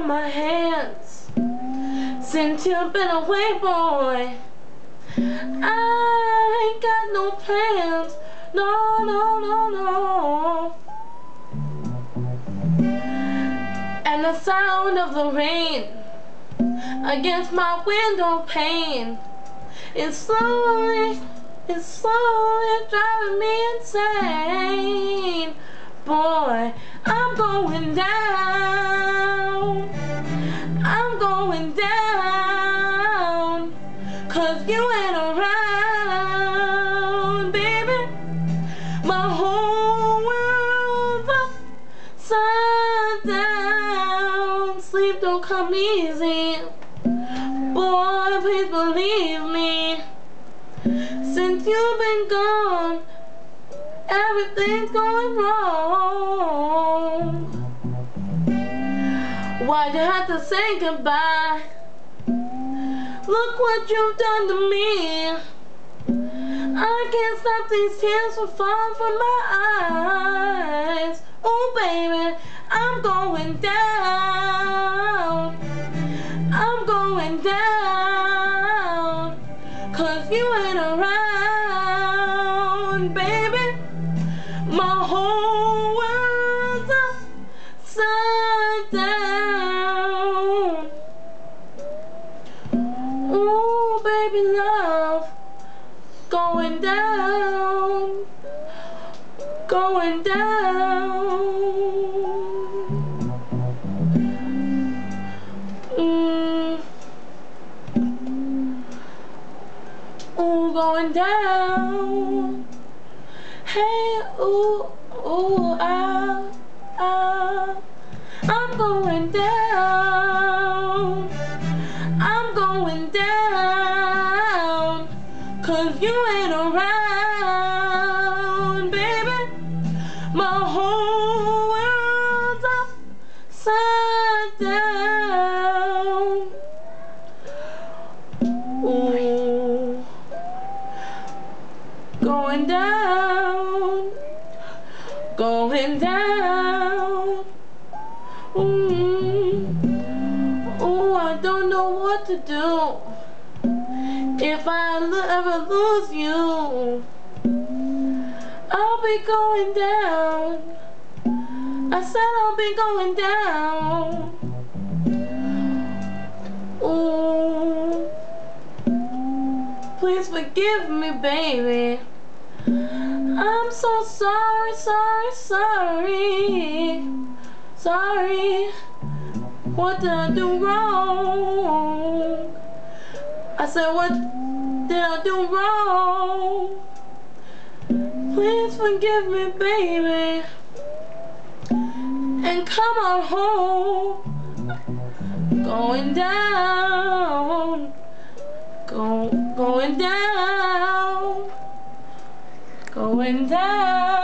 on my hands since you've been away, boy. I ain't got no plans, no, no, no, no. And the sound of the rain against my window pane is slowly, is slowly driving me insane. Boy, I'm going down. Cause you ain't around, baby. My whole world's upside down. Sleep don't come easy. Boy, please believe me. Since you've been gone, everything's going wrong. Why'd you have to say goodbye? Look what you've done to me. I can't stop these tears from falling from my eyes. Oh baby, I'm going down. Going down, going down. Mm. Ooh, going down. Hey, ooh, ooh, ah, Cause you ain't around, baby. My whole world's upside down. Ooh. Going down. Going down. Mm. Oh, I don't know what to do if I ever lose you. I'll be going down. I said I'll be going down. Ooh. Please forgive me, baby. I'm so sorry, sorry, sorry. Sorry. What did I do wrong? I said, what did I do wrong? Please forgive me, baby. And come on home. Going down. Go, going down. Going down.